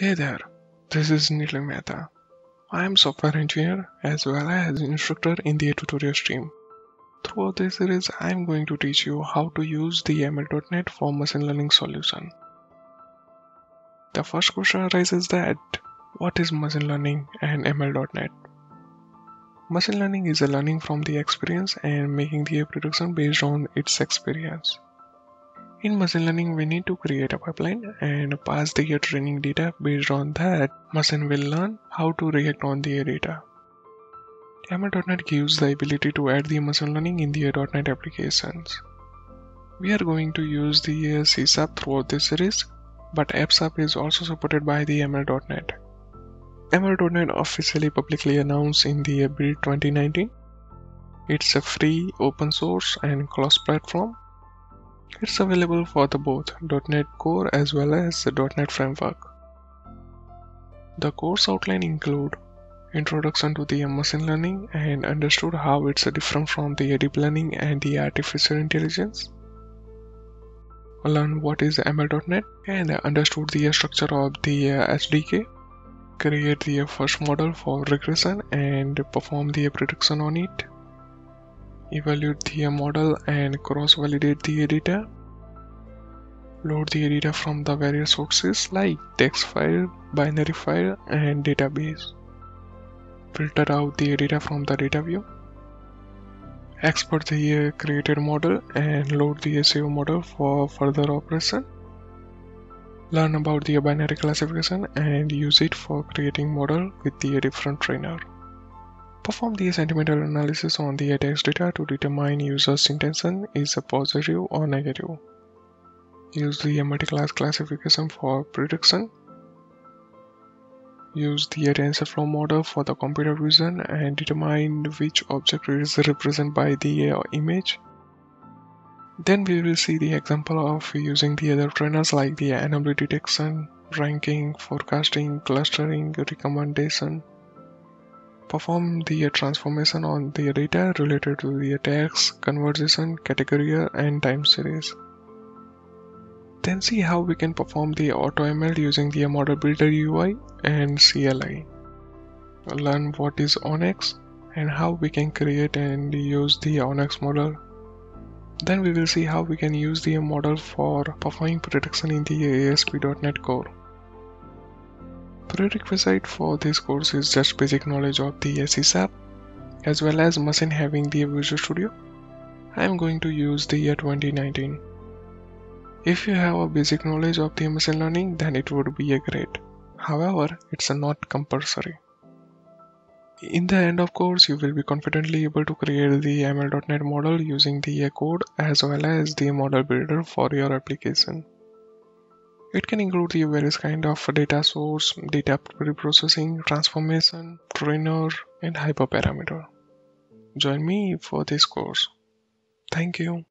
Hey there, this is Nitin Mehta. I am software engineer as well as instructor in the Tutorials Team. Throughout this series, I am going to teach you how to use the ML.NET for machine learning solution. The first question arises that what is machine learning and ML.NET? Machine learning is a learning from the experience and making the prediction based on its experience. In machine learning, we need to create a pipeline and pass the training data. Based on that, machine will learn how to react on the data. ML.NET gives the ability to add the machine learning in the .NET applications. We are going to use the C throughout this series, but F# is also supported by the ML.NET. ML.NET officially publicly announced in the Build 2019. It's a free, open source, and cross platform it's available for the both .NET Core as well as the .NET Framework. The course outline include introduction to the machine learning and understood how it's different from the deep learning and the artificial intelligence. Learn what is ML.NET and understood the structure of the SDK. Create the first model for regression and perform the prediction on it evaluate the model and cross-validate the data load the data from the various sources like text file binary file and database. Filter out the data from the data view. Export the created model and load the SEO model for further operation. Learn about the binary classification and use it for creating model with the different trainer Perform the sentimental analysis on the text data to determine user's intention is a positive or negative. Use the multi-class classification for prediction. Use the TensorFlow model for the computer vision and determine which object is represented by the image. Then we will see the example of using the other trainers like the anomaly detection, ranking, forecasting, clustering, recommendation, Perform the transformation on the data related to the text, conversation, category, and time series. Then see how we can perform the AutoML using the Model Builder UI and CLI. Learn what is ONNX and how we can create and use the ONNX model. Then we will see how we can use the model for performing prediction in the ASP.NET Core. Prerequisite for this course is just basic knowledge of the Sharp as well as machine having the Visual Studio. I am going to use the year 2019. If you have a basic knowledge of the machine learning then it would be a great. However, it's not compulsory. In the end of course, you will be confidently able to create the ML.NET model using the code as well as the model builder for your application. It can include the various kind of data source, data preprocessing, transformation, trainer, and hyperparameter. Join me for this course. Thank you.